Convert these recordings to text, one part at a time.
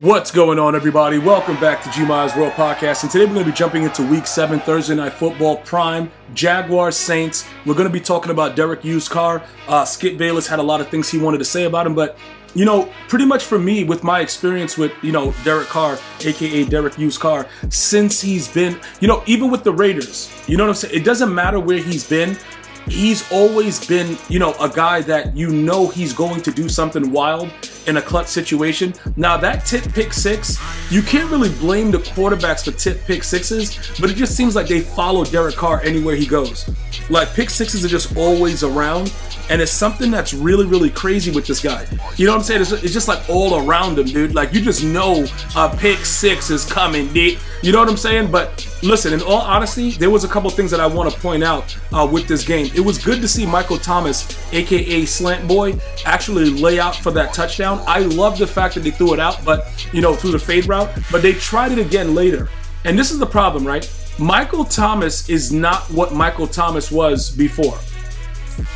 What's going on, everybody? Welcome back to G Mias World Podcast. And today we're going to be jumping into week seven, Thursday Night Football Prime, Jaguars Saints. We're going to be talking about Derek Used Car. Uh, Skip Bayless had a lot of things he wanted to say about him, but you know, pretty much for me, with my experience with, you know, Derek Carr, aka Derek Used Car, since he's been, you know, even with the Raiders, you know what I'm saying? It doesn't matter where he's been he's always been, you know, a guy that you know he's going to do something wild in a clutch situation. Now that tip pick six, you can't really blame the quarterbacks for tip pick sixes, but it just seems like they follow Derek Carr anywhere he goes. Like pick sixes are just always around, and it's something that's really, really crazy with this guy. You know what I'm saying? It's, just like all around him, dude. Like you just know a pick six is coming, dude. You know what I'm saying? But listen, in all honesty, there was a couple things that I want to point out uh, with this game. It was good to see Michael Thomas, aka Slant Boy, actually lay out for that touchdown. I love the fact that they threw it out, but you know, through the fade route, but they tried it again later. And this is the problem, right? Michael Thomas is not what Michael Thomas was before.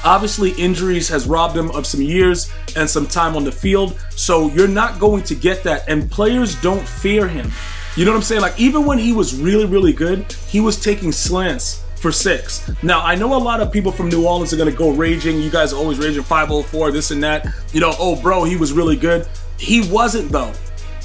Obviously, injuries has robbed him of some years and some time on the field, so you're not going to get that. And players don't fear him. You know what I'm saying? Like, even when he was really, really good, he was taking slants for six. Now, I know a lot of people from New Orleans are to go raging. You guys are always raging 504, this and that. You know, oh, bro, he was really good. He wasn't, though.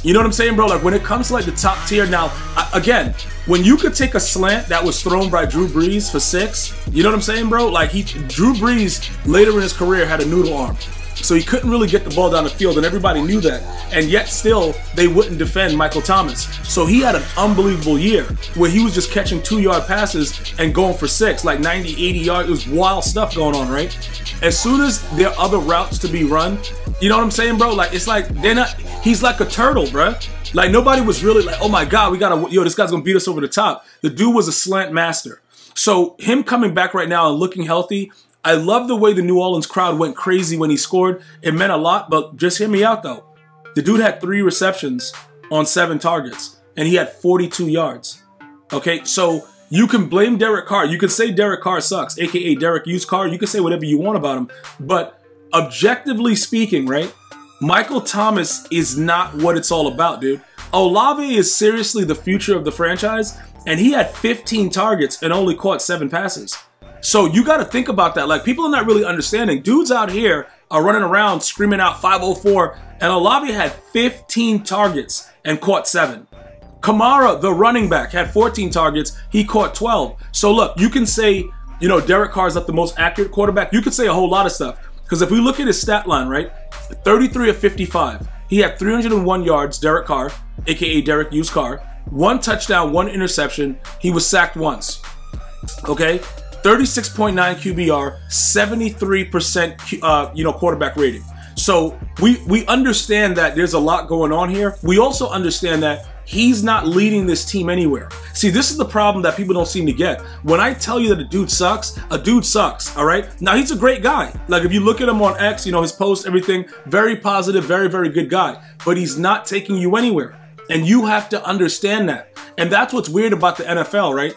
You know what I'm saying, bro? Like, when it comes to, like, the top tier, now, again, when you could take a slant that was thrown by Drew Brees for six, you know what I'm saying, bro? Like, he, Drew Brees, later in his career, had a noodle arm. So he couldn't really get the ball down the field, and everybody knew that. And yet, still, they wouldn't defend Michael Thomas. So he had an unbelievable year where he was just catching two yard passes and going for six, like 90, 80 yards. It was wild stuff going on, right? As soon as there are other routes to be run, you know what I'm saying, bro? Like, it's like they're not, he's like a turtle, bro. Like, nobody was really like, oh my God, we gotta, yo, this guy's gonna beat us over the top. The dude was a slant master. So him coming back right now and looking healthy, I love the way the New Orleans crowd went crazy when he scored. It meant a lot, but just hear me out though. The dude had three receptions on seven targets, and he had 42 yards. Okay, so you can blame Derek Carr. You can say Derek Carr sucks, aka Derek Used Carr. You can say whatever you want about him, but objectively speaking, right? Michael Thomas is not what it's all about, dude. Olave is seriously the future of the franchise, and he had 15 targets and only caught seven passes. So you got to think about that. Like people are not really understanding. Dudes out here are running around screaming out 504, and Olave had 15 targets and caught seven. Kamara, the running back, had 14 targets. He caught 12. So look, you can say, you know, Derek Carr is not the most accurate quarterback. You could say a whole lot of stuff. Because if we look at his stat line, right, 33 of 55. He had 301 yards, Derek Carr, aka Derek Used Car. One touchdown, one interception. He was sacked once. Okay? 36.9 QBR, 73% uh, you know quarterback rating. So we we understand that there's a lot going on here. We also understand that he's not leading this team anywhere. See, this is the problem that people don't seem to get. When I tell you that a dude sucks, a dude sucks, all right? Now, he's a great guy. Like, if you look at him on X, you know, his posts, everything, very positive, very, very good guy. But he's not taking you anywhere. And you have to understand that. And that's what's weird about the NFL, right?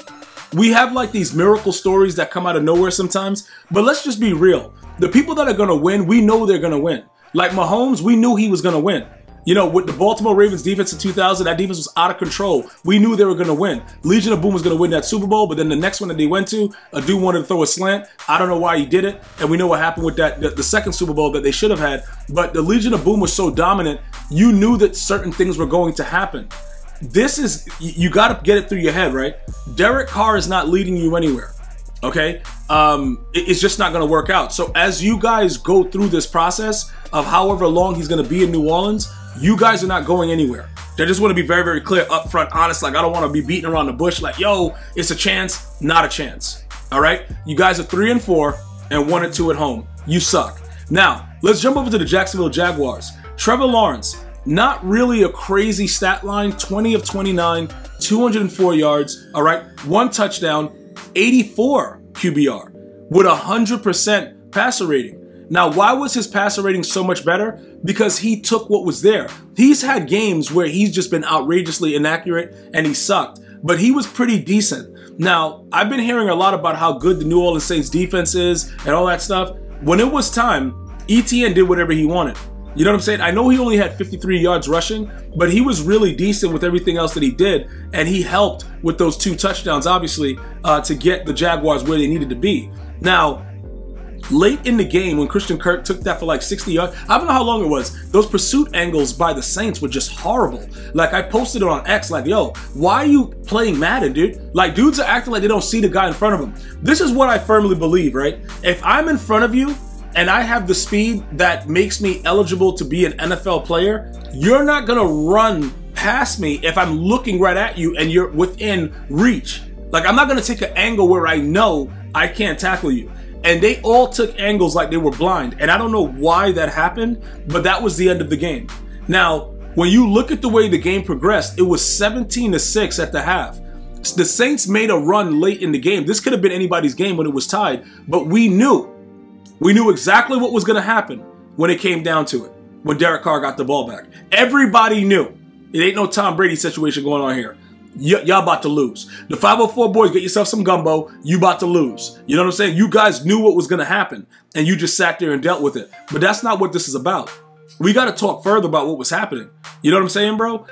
We have like these miracle stories that come out of nowhere sometimes, but let's just be real. The people that are going to win, we know they're going to win. Like Mahomes, we knew he was going to win. You know, with the Baltimore Ravens defense in 2000, that defense was out of control. We knew they were going to win. Legion of Boom was going to win that Super Bowl, but then the next one that they went to, a dude wanted to throw a slant. I don't know why he did it, and we know what happened with that the, the second Super Bowl that they should have had. But the Legion of Boom was so dominant, you knew that certain things were going to happen this is you got to get it through your head, right? Derek Carr is not leading you anywhere. Okay, um, it's just not going to work out. So as you guys go through this process of however long he's going to be in New Orleans, you guys are not going anywhere. I just want to be very, very clear, upfront, honest. Like I don't want to be beating around the bush. Like, yo, it's a chance, not a chance. All right, you guys are three and four and one and two at home. You suck. Now let's jump over to the Jacksonville Jaguars. Trevor Lawrence, not really a crazy stat line 20 of 29, 204 yards, all right, one touchdown, 84 QBR with 100% passer rating. Now, why was his passer rating so much better? Because he took what was there. He's had games where he's just been outrageously inaccurate and he sucked, but he was pretty decent. Now, I've been hearing a lot about how good the New Orleans Saints defense is and all that stuff. When it was time, Etienne did whatever he wanted. You know what I'm saying? I know he only had 53 yards rushing, but he was really decent with everything else that he did, and he helped with those two touchdowns, obviously, uh, to get the Jaguars where they needed to be. Now, late in the game when Christian Kirk took that for like 60 yards. I don't know how long it was. Those pursuit angles by the Saints were just horrible. Like I posted it on X like, yo, why are you playing Madden, dude? Like dudes are acting like they don't see the guy in front of them. This is what I firmly believe, right? If I'm in front of you and I have the speed that makes me eligible to be an NFL player, you're not gonna run past me if I'm looking right at you and you're within reach. Like I'm not gonna take an angle where I know I can't tackle you and they all took angles like they were blind. And I don't know why that happened, but that was the end of the game. Now, when you look at the way the game progressed, it was 17 to 6 at the half. The Saints made a run late in the game. This could have been anybody's game when it was tied, but we knew. We knew exactly what was going to happen when it came down to it, when Derek Carr got the ball back. Everybody knew. It ain't no Tom Brady situation going on here y'all about to lose. The 504 boys, get yourself some gumbo. You about to lose. You know what I'm saying? You guys knew what was going to happen, and you just sat there and dealt with it. But that's not what this is about. We got to talk further about what was happening. You know what I'm saying, bro?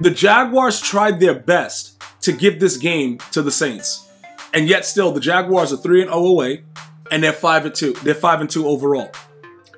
The Jaguars tried their best to give this game to the Saints. And yet still, the Jaguars are 3 and 0 away, and they're 5 and 2. They're 5 and 2 overall.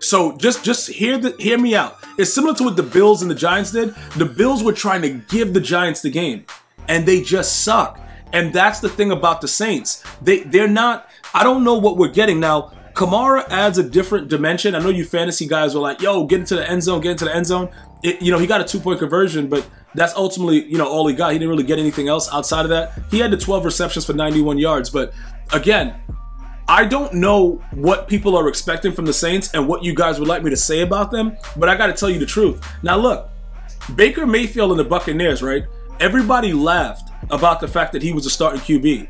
So just just hear the hear me out. It's similar to what the Bills and the Giants did. The Bills were trying to give the Giants the game and they just suck. And that's the thing about the Saints. They they're not. I don't know what we're getting now. Kamara adds a different dimension. I know you fantasy guys were like, "Yo, get into the end zone, get into the end zone." It, you know, he got a two point conversion, but that's ultimately you know all he got. He didn't really get anything else outside of that. He had the 12 receptions for 91 yards, but again, I don't know what people are expecting from the Saints and what you guys would like me to say about them, but I got to tell you the truth. Now, look, Baker Mayfield and the Buccaneers, right? everybody laughed about the fact that he was a starting QB.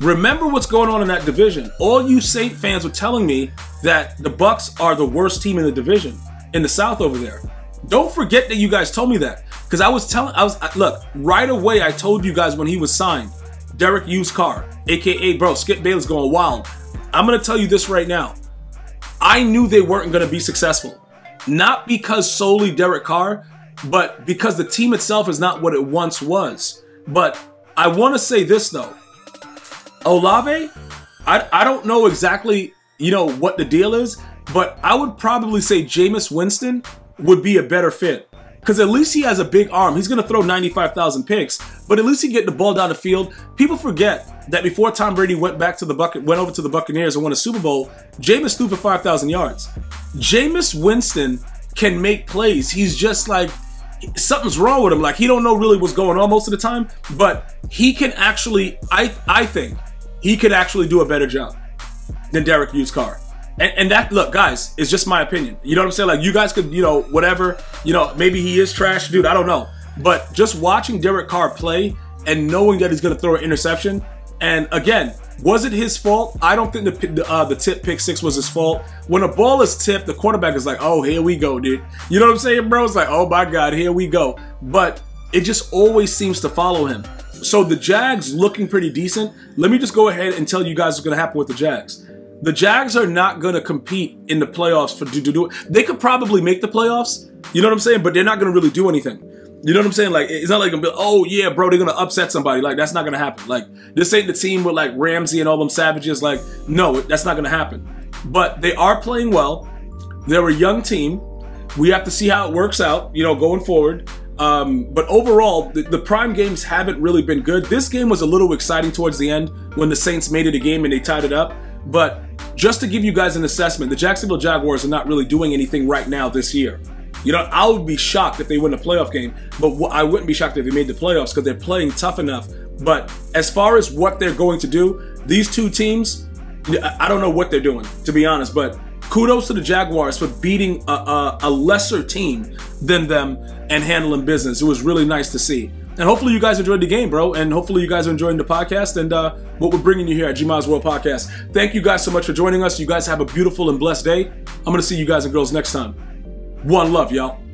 Remember what's going on in that division. All you Saint fans were telling me that the Bucs are the worst team in the division in the South over there. Don't forget that you guys told me that because I was telling I was look right away. I told you guys when he was signed, Derek Used Car, aka bro, Skip Bayless going wild. I'm gonna tell you this right now. I knew they weren't gonna be successful, not because solely Derek Carr, but because the team itself is not what it once was. But I want to say this though. Olave, I, I don't know exactly, you know, what the deal is, but I would probably say Jameis Winston would be a better fit. Because at least he has a big arm. He's going to throw 95,000 picks, but at least he get the ball down the field. People forget that before Tom Brady went back to the bucket, went over to the Buccaneers and won a Super Bowl, Jameis threw for 5,000 yards. Jameis Winston can make plays. He's just like something's wrong with him. Like he don't know really what's going on most of the time, but he can actually, I I think he could actually do a better job than Derek Used Car. And, and that look, guys, is just my opinion. You know what I'm saying? Like you guys could, you know, whatever, you know, maybe he is trash, dude. I don't know. But just watching Derek Carr play and knowing that he's going to throw an interception, and again, was it his fault? I don't think the uh, the tip pick six was his fault. When a ball is tipped, the quarterback is like, "Oh, here we go, dude." You know what I'm saying, bro? It's like, "Oh my God, here we go." But it just always seems to follow him. So the Jags looking pretty decent. Let me just go ahead and tell you guys what's going to happen with the Jags. The Jags are not going to compete in the playoffs for do do do. They could probably make the playoffs. You know what I'm saying? But they're not going to really do anything. You know what I'm saying? Like, it's not like gonna be, oh yeah, bro, they're gonna upset somebody. Like, that's not gonna happen. Like, this ain't the team with like Ramsey and all them savages. Like, no, that's not gonna happen. But they are playing well. They're a young team. We have to see how it works out, you know, going forward. Um, but overall, the, the, prime games haven't really been good. This game was a little exciting towards the end when the Saints made it a game and they tied it up. But just to give you guys an assessment, the Jacksonville Jaguars are not really doing anything right now this year. You know, I would be shocked if they win a playoff game, but I wouldn't be shocked if they made the playoffs because they're playing tough enough. But as far as what they're going to do, these two teams, I don't know what they're doing, to be honest, but kudos to the Jaguars for beating a, a, a lesser team than them and handling business. It was really nice to see. And hopefully you guys enjoyed the game, bro. And hopefully you guys are enjoying the podcast and uh, what we're bringing you here at Gmias World Podcast. Thank you guys so much for joining us. You guys have a beautiful and blessed day. I'm going to see you guys and girls next time. One love, y'all.